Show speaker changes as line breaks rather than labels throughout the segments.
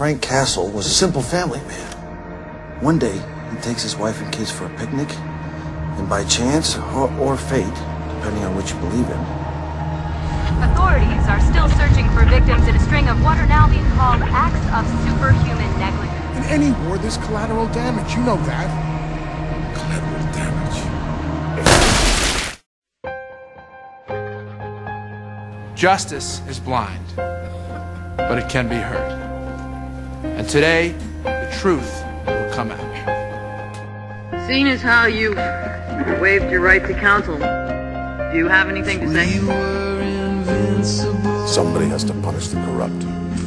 Frank Castle was a simple family man. One day, he takes his wife and kids for a picnic, and by chance or, or fate, depending on which you believe in,
Authorities are still searching for victims in a string of what are now being called acts of superhuman negligence.
In any war, there's collateral damage. You know that.
Collateral damage.
Justice is blind, but it can be heard. And today, the truth will come out.
Seeing as how you waived your right to counsel, do you have anything to say?
Somebody has to punish the corrupt.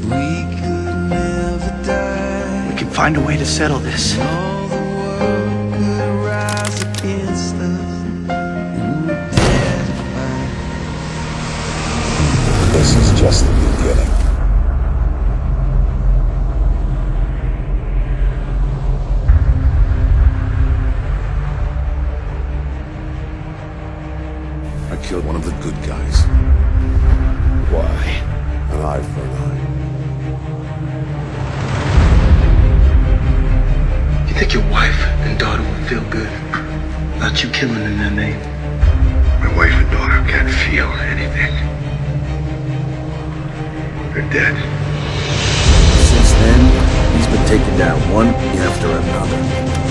We could never die. We can find a way to settle this.
This is just the beginning. Killed one of the good guys. Why? An eye for an eye.
You think your wife and daughter would feel good about you killing in their name?
My wife and daughter can't feel anything. They're dead.
since then, he's been taken down one after another.